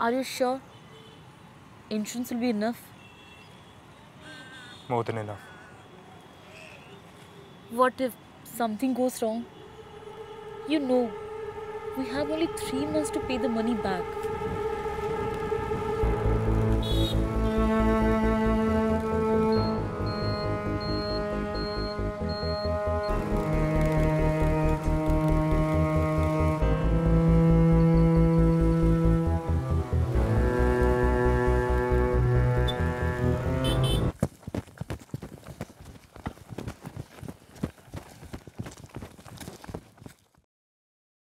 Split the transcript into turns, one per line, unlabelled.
Are you sure? Insurance will be enough.
More than enough.
What if something goes wrong? You know, we have only three months to pay the money back.